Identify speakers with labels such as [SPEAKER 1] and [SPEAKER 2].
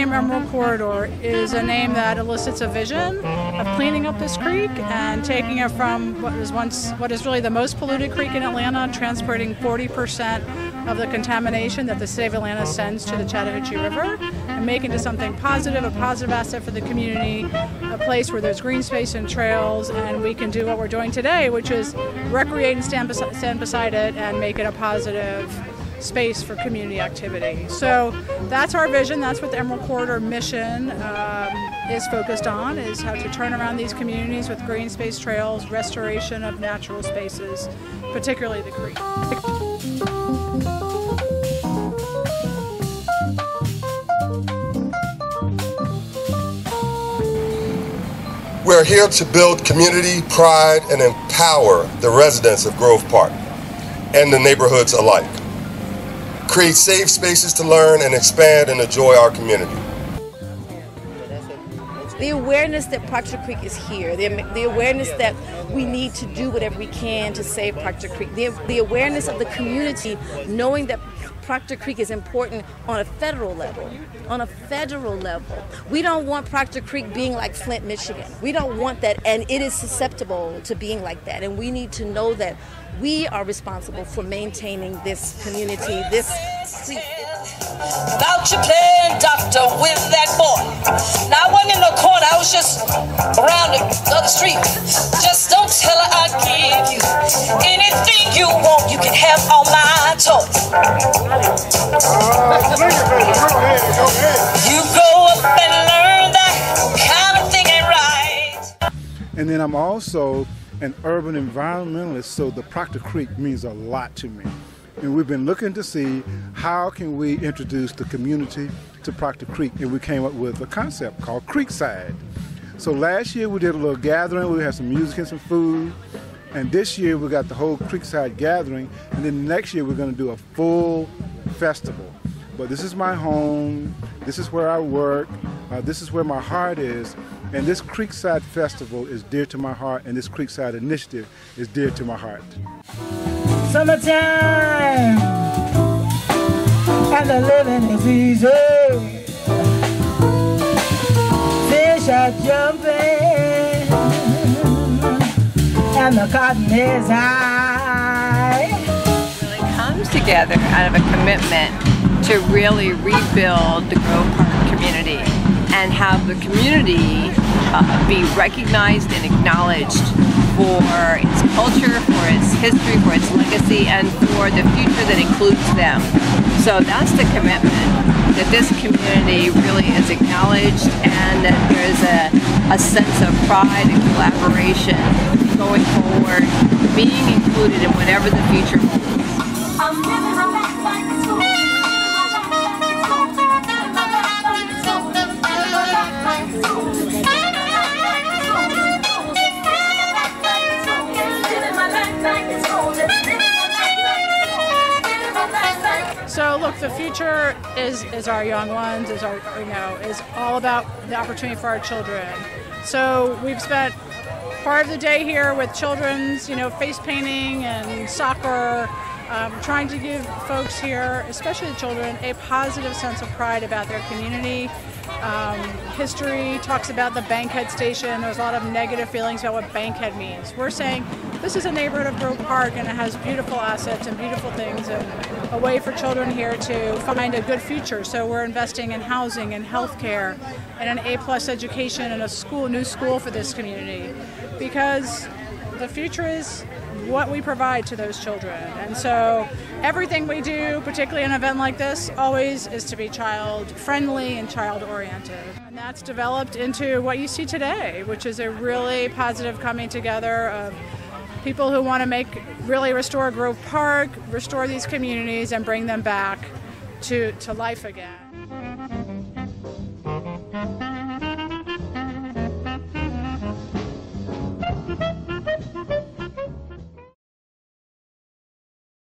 [SPEAKER 1] Corridor is a name that elicits a vision of cleaning up this creek and taking it from what was once what is really the most polluted creek in Atlanta, transporting 40% of the contamination that the state of Atlanta sends to the Chattahoochee River and making it something positive, a positive asset for the community, a place where there's green space and trails, and we can do what we're doing today, which is recreate and stand, bes- stand beside it and make it a positive space for community activity. So that's our vision. That's what the Emerald Corridor mission um, is focused on: is how to turn around these communities with green space trails, restoration of natural spaces, particularly the creek.
[SPEAKER 2] We're here to build community pride and empower the residents of Grove Park and the neighborhoods alike. Create safe spaces to learn and expand and enjoy our community.
[SPEAKER 3] the awareness that Proctor Creek is here, the, the awareness that we need to do whatever we can to save Proctor Creek, the, the awareness of the community knowing that Proctor Creek is important on a federal level. On a federal level. We don't want Proctor Creek being like Flint, Michigan. We don't want that, and it is susceptible to being like that. And we need to know that we are responsible for maintaining this community, this creek.
[SPEAKER 4] About you playing doctor with that boy. Now I wasn't in no corner, I was just around the other street. Just don't tell her I give you anything you want. You can have all my
[SPEAKER 5] then I'm also an urban environmentalist, so the Proctor Creek means a lot to me. And we've been looking to see how can we introduce the community to Proctor Creek, and we came up with a concept called Creekside. So last year we did a little gathering, we had some music and some food, and this year we got the whole Creekside gathering, and then next year we're going to do a full festival. But this is my home, this is where I work, uh, this is where my heart is, and this Creekside Festival is dear to my heart, and this Creekside Initiative is dear to my heart.
[SPEAKER 6] Summertime and the living is easy. Fish are jumping and the cotton is high.
[SPEAKER 7] really comes together out of a commitment to really rebuild the Grove Park community and have the community uh, be recognized and acknowledged for its culture, for its history, for its legacy, and for the future that includes them. So that's the commitment that this community really is acknowledged and that there's a, a sense of pride and collaboration going forward, being included in
[SPEAKER 1] look, the future is is our young ones, is our you know is all about the opportunity for our children. So we've spent part of the day here with children's you know face painting and soccer, um, trying to give folks here, especially the children, a positive sense of pride about their community. Um, history talks about the Bankhead station. There's a lot of negative feelings about what Bankhead means. We're saying this is a neighborhood of Grove Park and it has beautiful assets and beautiful things and a way for children here to find a good future. So we're investing in housing and healthcare and an A plus education and a school, new school for this community because the future is what we provide to those children. And so everything we do, particularly an event like this, always is to be child friendly and child oriented. And that's developed into what you see today, which is a really positive coming together of people who want to make really restore Grove Park, restore these communities and bring them back to, to life again.